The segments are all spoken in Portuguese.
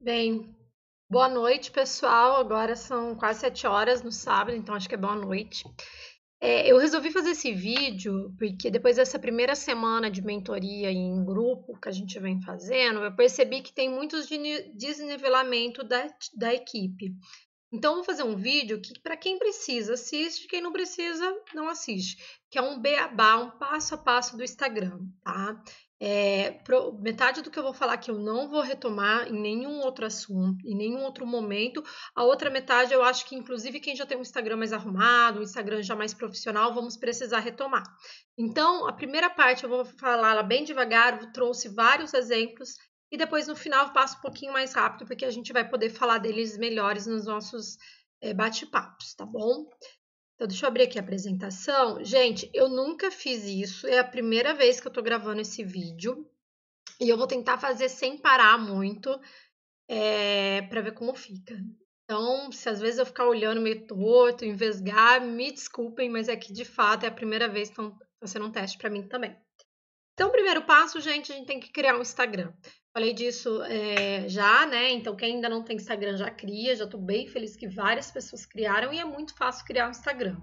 Bem, boa noite, pessoal. Agora são quase sete horas no sábado, então acho que é boa noite. É, eu resolvi fazer esse vídeo porque depois dessa primeira semana de mentoria em grupo que a gente vem fazendo, eu percebi que tem muitos desnivelamento da, da equipe. Então, vou fazer um vídeo que, para quem precisa, assiste, quem não precisa, não assiste, que é um beabá, um passo a passo do Instagram, tá? É, pro, metade do que eu vou falar aqui eu não vou retomar em nenhum outro assunto, em nenhum outro momento. A outra metade eu acho que, inclusive, quem já tem um Instagram mais arrumado, um Instagram já mais profissional, vamos precisar retomar. Então, a primeira parte eu vou falar bem devagar, trouxe vários exemplos e depois no final eu passo um pouquinho mais rápido, porque a gente vai poder falar deles melhores nos nossos é, bate-papos, tá bom? Então, deixa eu abrir aqui a apresentação. Gente, eu nunca fiz isso, é a primeira vez que eu tô gravando esse vídeo. E eu vou tentar fazer sem parar muito, é, para ver como fica. Então, se às vezes eu ficar olhando meio torto, envesgar, me desculpem, mas é que de fato é a primeira vez, então tá sendo um teste para mim também. Então, o primeiro passo, gente, a gente tem que criar um Instagram. Falei disso é, já, né? Então, quem ainda não tem Instagram já cria. Já estou bem feliz que várias pessoas criaram e é muito fácil criar um Instagram.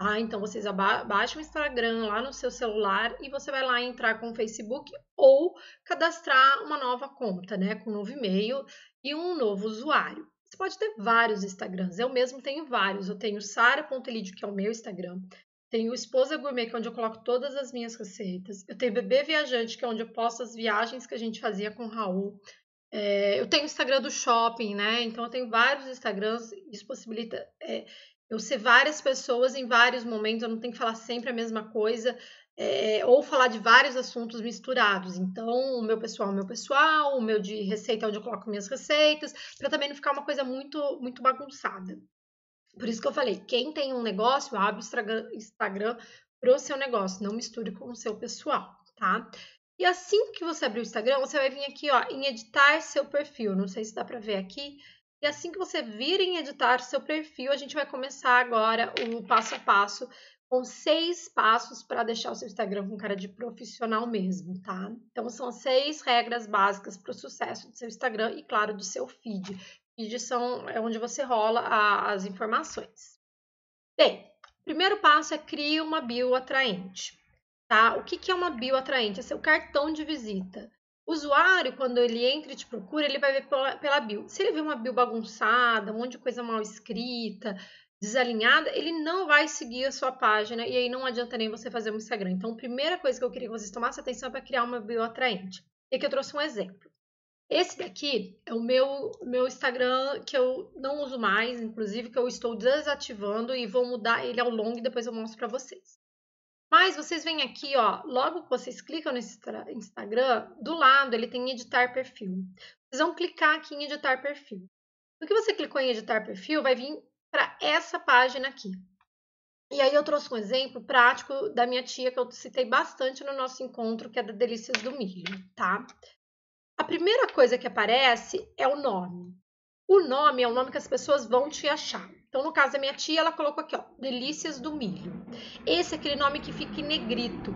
Ah, então vocês baixam o Instagram lá no seu celular e você vai lá entrar com o Facebook ou cadastrar uma nova conta, né? Com um novo e-mail e um novo usuário. Você pode ter vários Instagrams. Eu mesmo tenho vários. Eu tenho sara.elidio, que é o meu Instagram. Tenho Esposa Gourmet, que é onde eu coloco todas as minhas receitas. Eu tenho Bebê Viajante, que é onde eu posto as viagens que a gente fazia com o Raul. É, eu tenho o Instagram do shopping, né? Então eu tenho vários Instagrams. Isso possibilita é, eu ser várias pessoas em vários momentos. Eu não tenho que falar sempre a mesma coisa. É, ou falar de vários assuntos misturados. Então, o meu pessoal é o meu pessoal, o meu de receita é onde eu coloco minhas receitas, para também não ficar uma coisa muito, muito bagunçada. Por isso que eu falei, quem tem um negócio, abre o Instagram para o seu negócio, não misture com o seu pessoal, tá? E assim que você abrir o Instagram, você vai vir aqui, ó, em editar seu perfil. Não sei se dá para ver aqui. E assim que você vir em editar seu perfil, a gente vai começar agora o passo a passo com seis passos para deixar o seu Instagram com cara de profissional mesmo, tá? Então são seis regras básicas para o sucesso do seu Instagram e, claro, do seu feed são, é onde você rola a, as informações. Bem, primeiro passo é criar uma bio atraente. Tá? O que, que é uma bio atraente? É seu cartão de visita. O usuário, quando ele entra e te procura, ele vai ver pela, pela bio. Se ele vê uma bio bagunçada, um monte de coisa mal escrita, desalinhada, ele não vai seguir a sua página e aí não adianta nem você fazer um Instagram. Então, a primeira coisa que eu queria que vocês tomassem atenção é para criar uma bio atraente. E aqui eu trouxe um exemplo. Esse daqui é o meu, meu Instagram que eu não uso mais, inclusive que eu estou desativando e vou mudar ele ao longo e depois eu mostro para vocês. Mas vocês vêm aqui, ó, logo que vocês clicam nesse Instagram, do lado ele tem editar perfil. Vocês vão clicar aqui em editar perfil. No que você clicou em editar perfil, vai vir para essa página aqui. E aí eu trouxe um exemplo prático da minha tia que eu citei bastante no nosso encontro, que é da Delícias do Milho, tá? A primeira coisa que aparece é o nome. O nome é o nome que as pessoas vão te achar. Então, no caso da minha tia, ela colocou aqui, ó, Delícias do Milho. Esse é aquele nome que fica em negrito.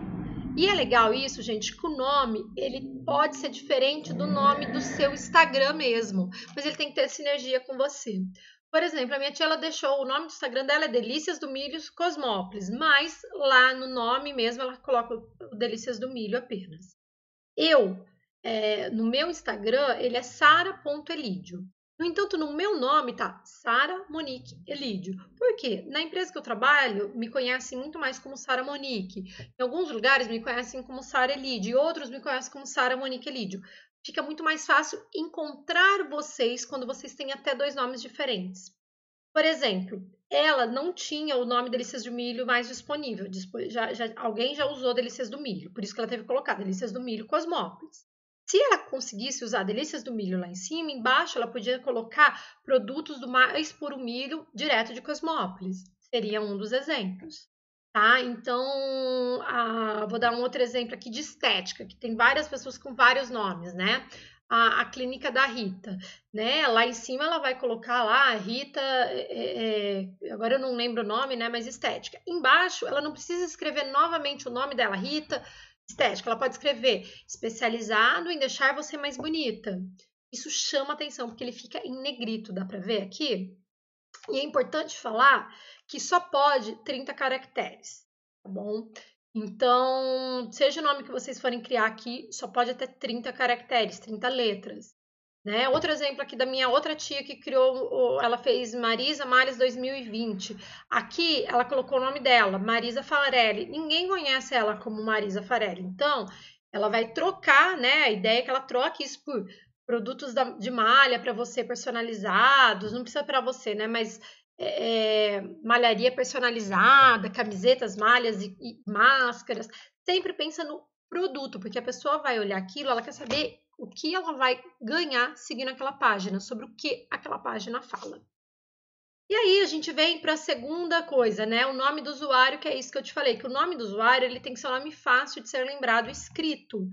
E é legal isso, gente, que o nome, ele pode ser diferente do nome do seu Instagram mesmo, mas ele tem que ter sinergia com você. Por exemplo, a minha tia, ela deixou, o nome do Instagram dela é Delícias do Milho Cosmópolis, mas lá no nome mesmo ela coloca o Delícias do Milho apenas. Eu é, no meu Instagram, ele é sara.elidio. No entanto, no meu nome tá Sara Monique Elidio. Por quê? Na empresa que eu trabalho, me conhecem muito mais como Sara Monique. Em alguns lugares me conhecem como Sara Elidio, outros me conhecem como Sara Monique Elidio. Fica muito mais fácil encontrar vocês quando vocês têm até dois nomes diferentes. Por exemplo, ela não tinha o nome Delícias do Milho mais disponível. Já, já, alguém já usou Delícias do Milho, por isso que ela teve que colocar Delícias do Milho Cosmópolis. Se ela conseguisse usar delícias do milho lá em cima, embaixo ela podia colocar produtos do mais puro milho direto de Cosmópolis. Seria um dos exemplos. Tá? Então, a, vou dar um outro exemplo aqui de estética, que tem várias pessoas com vários nomes, né? A, a, clínica da Rita, né? Lá em cima ela vai colocar lá Rita, é, é, agora eu não lembro o nome, né? Mas estética. Embaixo ela não precisa escrever novamente o nome dela, Rita, estética. Ela pode escrever especializado em deixar você mais bonita. Isso chama atenção porque ele fica em negrito, dá para ver aqui? E é importante falar que só pode 30 caracteres, tá bom? Então, seja o nome que vocês forem criar aqui, só pode até 30 caracteres, 30 letras. Né? Outro exemplo aqui da minha outra tia que criou, ela fez Marisa Mares 2020. Aqui ela colocou o nome dela, Marisa Farelli. Ninguém conhece ela como Marisa Farelli. Então, ela vai trocar, né? A ideia é que ela troque isso por produtos da, de malha para você personalizados, não precisa para você, né? Mas é, é, malharia personalizada, camisetas, malhas e, e máscaras. Sempre pensa no produto, porque a pessoa vai olhar aquilo, ela quer saber o que ela vai ganhar seguindo aquela página, sobre o que aquela página fala. E aí a gente vem para a segunda coisa, né? O nome do usuário, que é isso que eu te falei, que o nome do usuário ele tem que ser um nome fácil de ser lembrado escrito.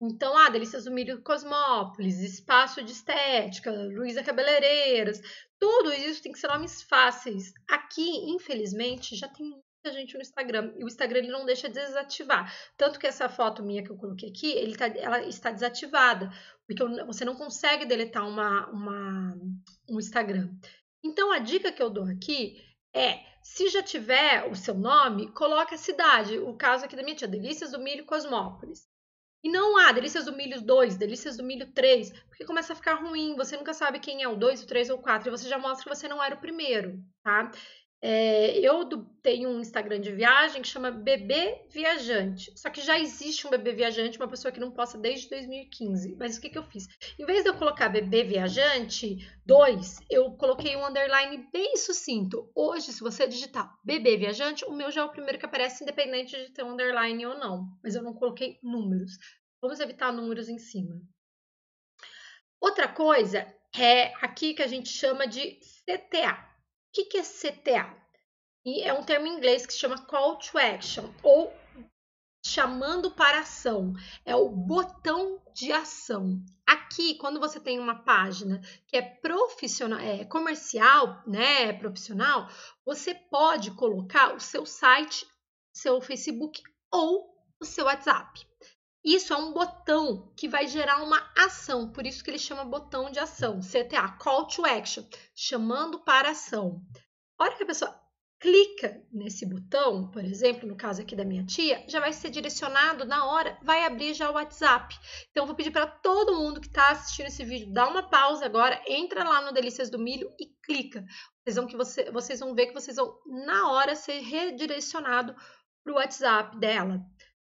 Então, ah, Delícias do Milho Cosmópolis, Espaço de Estética, Luísa Cabeleireiras, tudo isso tem que ser nomes fáceis. Aqui, infelizmente, já tem muita gente no Instagram e o Instagram ele não deixa desativar. Tanto que essa foto minha que eu coloquei aqui, ele tá, ela está desativada, porque você não consegue deletar uma, uma, um Instagram. Então, a dica que eu dou aqui é, se já tiver o seu nome, coloque a cidade. O caso aqui da minha tia, Delícias do Milho Cosmópolis. E não há delícias do milho 2, delícias do milho 3, porque começa a ficar ruim, você nunca sabe quem é o 2, o 3 ou o 4, e você já mostra que você não era o primeiro, tá? É, eu tenho um Instagram de viagem que chama Bebê Viajante. Só que já existe um bebê viajante, uma pessoa que não posta desde 2015. Mas o que, que eu fiz? Em vez de eu colocar bebê viajante 2, eu coloquei um underline bem sucinto. Hoje, se você digitar bebê viajante, o meu já é o primeiro que aparece, independente de ter um underline ou não. Mas eu não coloquei números. Vamos evitar números em cima. Outra coisa é aqui que a gente chama de CTA que, que é CTA? E é um termo em inglês que chama Call to Action, ou chamando para ação. É o botão de ação. Aqui, quando você tem uma página que é profissional, é comercial, né, profissional, você pode colocar o seu site, seu Facebook ou o seu WhatsApp. Isso é um botão que vai gerar uma ação, por isso que ele chama botão de ação, CTA, Call to Action, chamando para ação. A hora que a pessoa clica nesse botão, por exemplo, no caso aqui da minha tia, já vai ser direcionado na hora, vai abrir já o WhatsApp. Então, eu vou pedir para todo mundo que está assistindo esse vídeo, dá uma pausa agora, entra lá no Delícias do Milho e clica. Vocês vão, que você, vocês vão ver que vocês vão, na hora, ser redirecionado para o WhatsApp dela.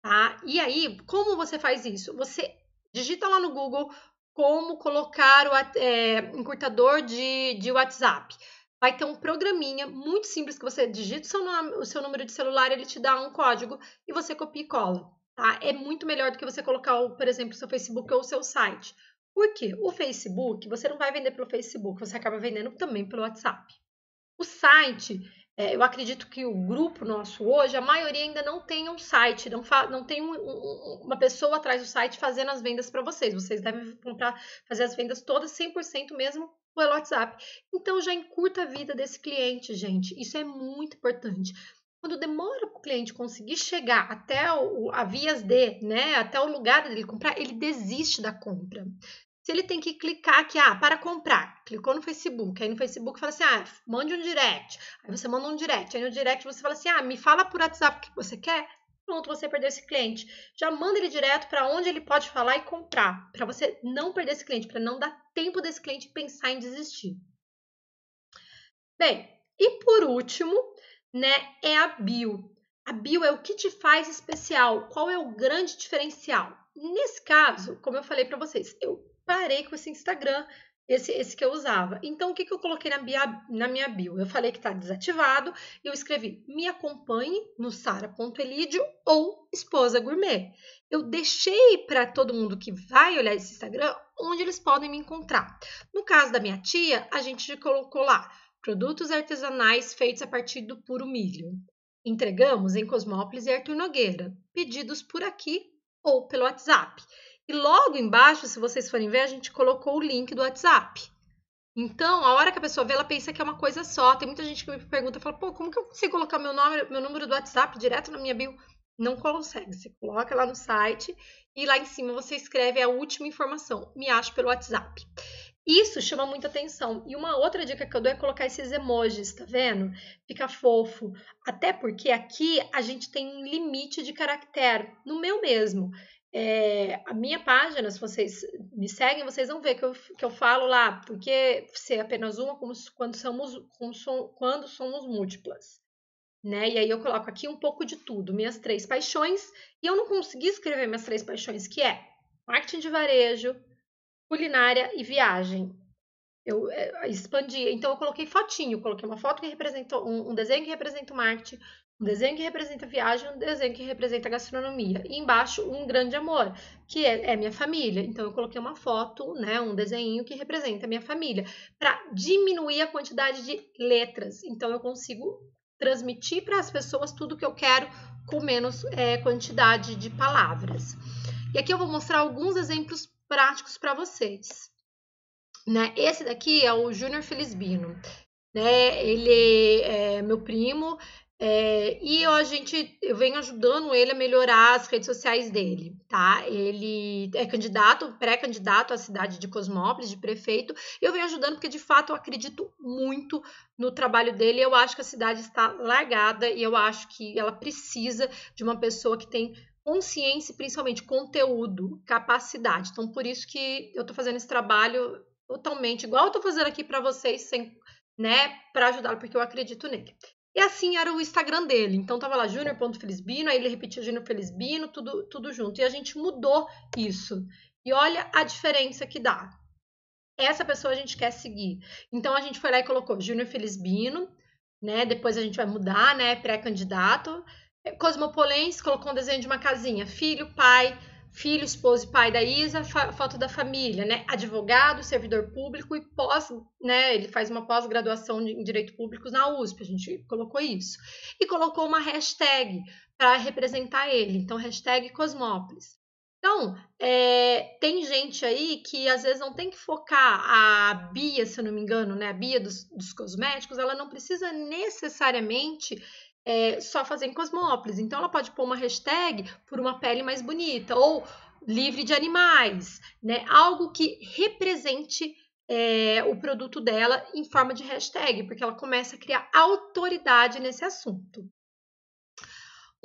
Tá? E aí, como você faz isso? Você digita lá no Google como colocar o é, encurtador de, de WhatsApp. Vai ter um programinha muito simples que você digita o seu, nome, o seu número de celular, ele te dá um código e você copia e cola. Tá? É muito melhor do que você colocar, por exemplo, o seu Facebook ou o seu site. Por quê? O Facebook, você não vai vender pelo Facebook, você acaba vendendo também pelo WhatsApp. O site, eu acredito que o grupo nosso hoje, a maioria ainda não tem um site, não, não tem um, um, uma pessoa atrás do site fazendo as vendas para vocês. Vocês devem comprar, fazer as vendas todas 100% mesmo pelo WhatsApp. Então já encurta a vida desse cliente, gente. Isso é muito importante. Quando demora para o cliente conseguir chegar até o, a vias de, né, até o lugar dele comprar, ele desiste da compra. Se ele tem que clicar aqui, ah, para comprar, clicou no Facebook, aí no Facebook fala assim, ah, mande um direct. Aí você manda um direct, aí no direct você fala assim, ah, me fala por WhatsApp o que você quer. Pronto, você perdeu esse cliente. Já manda ele direto para onde ele pode falar e comprar, para você não perder esse cliente, para não dar tempo desse cliente pensar em desistir. Bem, e por último, né, é a bio. A bio é o que te faz especial, qual é o grande diferencial. Nesse caso, como eu falei para vocês, eu parei com esse Instagram, esse, esse que eu usava. Então, o que, que eu coloquei na, na minha bio? Eu falei que está desativado e eu escrevi me acompanhe no sara.elidio ou esposa gourmet. Eu deixei para todo mundo que vai olhar esse Instagram onde eles podem me encontrar. No caso da minha tia, a gente colocou lá produtos artesanais feitos a partir do puro milho. Entregamos em Cosmópolis e Arthur Nogueira, pedidos por aqui ou pelo WhatsApp. E logo embaixo, se vocês forem ver, a gente colocou o link do WhatsApp. Então, a hora que a pessoa vê, ela pensa que é uma coisa só. Tem muita gente que me pergunta, fala, pô, como que eu consigo colocar meu nome, meu número do WhatsApp direto na minha bio? Não consegue. Você coloca lá no site e lá em cima você escreve a última informação. Me acha pelo WhatsApp. Isso chama muita atenção. E uma outra dica que eu dou é colocar esses emojis, tá vendo? Fica fofo. Até porque aqui a gente tem um limite de caractere. No meu mesmo. É, a minha página, se vocês me seguem, vocês vão ver que eu, que eu falo lá, porque ser apenas uma quando, somos, quando somos múltiplas. Né? E aí eu coloco aqui um pouco de tudo, minhas três paixões, e eu não consegui escrever minhas três paixões, que é marketing de varejo, culinária e viagem. Eu é, expandi, então eu coloquei fotinho, coloquei uma foto que representa um, um desenho que representa o marketing, um desenho que representa viagem, um desenho que representa gastronomia. E embaixo, um grande amor, que é, é minha família. Então, eu coloquei uma foto, né, um desenho que representa minha família, para diminuir a quantidade de letras. Então, eu consigo transmitir para as pessoas tudo que eu quero com menos é, quantidade de palavras. E aqui eu vou mostrar alguns exemplos práticos para vocês. Né? Esse daqui é o Júnior Felizbino. Né? Ele é meu primo, é, e a gente, eu venho ajudando ele a melhorar as redes sociais dele, tá? Ele é candidato, pré-candidato à cidade de Cosmópolis, de prefeito, e eu venho ajudando porque de fato eu acredito muito no trabalho dele. Eu acho que a cidade está largada e eu acho que ela precisa de uma pessoa que tem consciência e principalmente conteúdo, capacidade. Então, por isso que eu estou fazendo esse trabalho totalmente igual eu estou fazendo aqui para vocês, sem, né, para ajudá-lo, porque eu acredito nele. E assim era o Instagram dele. Então tava lá junior.felizbino, aí ele repetia Junior Felizbino, tudo, tudo junto. E a gente mudou isso. E olha a diferença que dá. Essa pessoa a gente quer seguir. Então a gente foi lá e colocou Júnior Felizbino, né? Depois a gente vai mudar, né? Pré-candidato. Cosmopolense colocou um desenho de uma casinha, filho, pai, filho, esposo e pai da Isa, foto da família, né? Advogado, servidor público e pós, né? Ele faz uma pós-graduação em direito público na USP, a gente colocou isso. E colocou uma hashtag para representar ele, então hashtag Cosmópolis. Então, é, tem gente aí que às vezes não tem que focar a Bia, se eu não me engano, né? A Bia dos, dos cosméticos, ela não precisa necessariamente é, só fazer em Cosmópolis. Então, ela pode pôr uma hashtag por uma pele mais bonita ou livre de animais, né? Algo que represente é, o produto dela em forma de hashtag, porque ela começa a criar autoridade nesse assunto.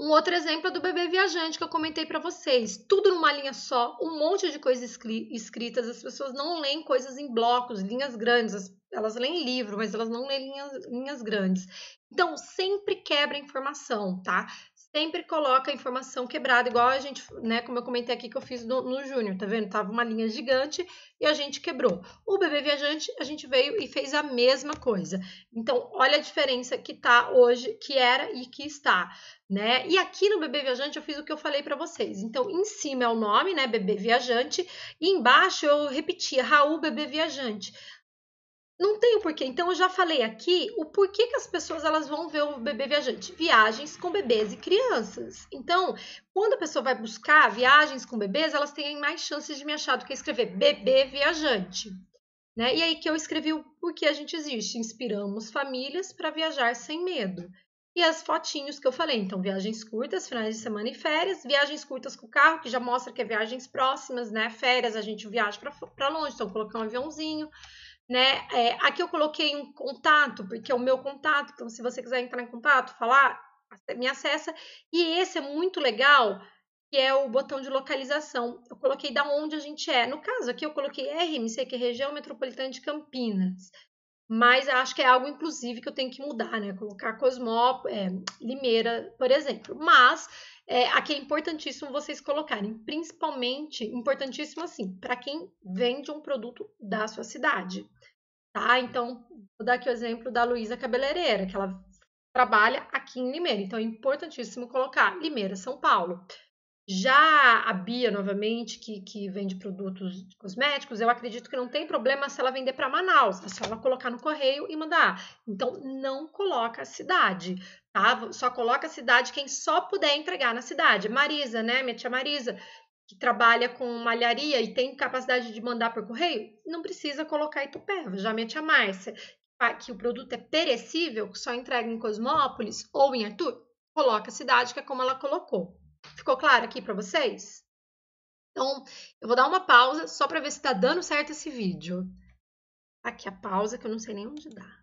Um outro exemplo é do bebê viajante que eu comentei para vocês. Tudo numa linha só, um monte de coisas escritas. As pessoas não leem coisas em blocos, linhas grandes. Elas leem livro, mas elas não leem linhas, linhas grandes. Então, sempre quebra informação, tá? Sempre coloca a informação quebrada, igual a gente, né, como eu comentei aqui que eu fiz no, no Júnior, tá vendo? Tava uma linha gigante e a gente quebrou. O bebê viajante, a gente veio e fez a mesma coisa. Então, olha a diferença que tá hoje, que era e que está, né? E aqui no bebê viajante eu fiz o que eu falei para vocês. Então, em cima é o nome, né, bebê viajante, e embaixo eu repetia Raul bebê viajante. Não tem o porquê. Então eu já falei aqui o porquê que as pessoas elas vão ver o bebê viajante. Viagens com bebês e crianças. Então, quando a pessoa vai buscar viagens com bebês, elas têm mais chances de me achar do que escrever bebê viajante. Né? E aí que eu escrevi o porquê a gente existe. Inspiramos famílias para viajar sem medo. E as fotinhos que eu falei, então, viagens curtas, finais de semana e férias, viagens curtas com o carro, que já mostra que é viagens próximas, né? Férias a gente viaja para longe, então colocar um aviãozinho né? É, aqui eu coloquei um contato, porque é o meu contato, então se você quiser entrar em contato, falar, me acessa. E esse é muito legal, que é o botão de localização. Eu coloquei da onde a gente é. No caso aqui eu coloquei RMC, que é região metropolitana de Campinas. Mas acho que é algo, inclusive, que eu tenho que mudar, né? Colocar Cosmó, é, Limeira, por exemplo. Mas é, aqui é importantíssimo vocês colocarem, principalmente, importantíssimo assim, para quem vende um produto da sua cidade tá? Então, vou dar aqui o exemplo da Luísa Cabeleireira, que ela trabalha aqui em Limeira. Então, é importantíssimo colocar Limeira, São Paulo. Já a Bia, novamente, que, que vende produtos cosméticos, eu acredito que não tem problema se ela vender para Manaus, é só ela colocar no correio e mandar. Então, não coloca a cidade, tá? Só coloca a cidade quem só puder entregar na cidade. Marisa, né? Minha tia Marisa, que trabalha com malharia e tem capacidade de mandar por correio, não precisa colocar Itupeva. Já a tia Márcia, que o produto é perecível, só entrega em Cosmópolis ou em Arthur, coloca a cidade, que é como ela colocou. Ficou claro aqui para vocês? Então, eu vou dar uma pausa só para ver se está dando certo esse vídeo. Aqui a pausa, que eu não sei nem onde dá.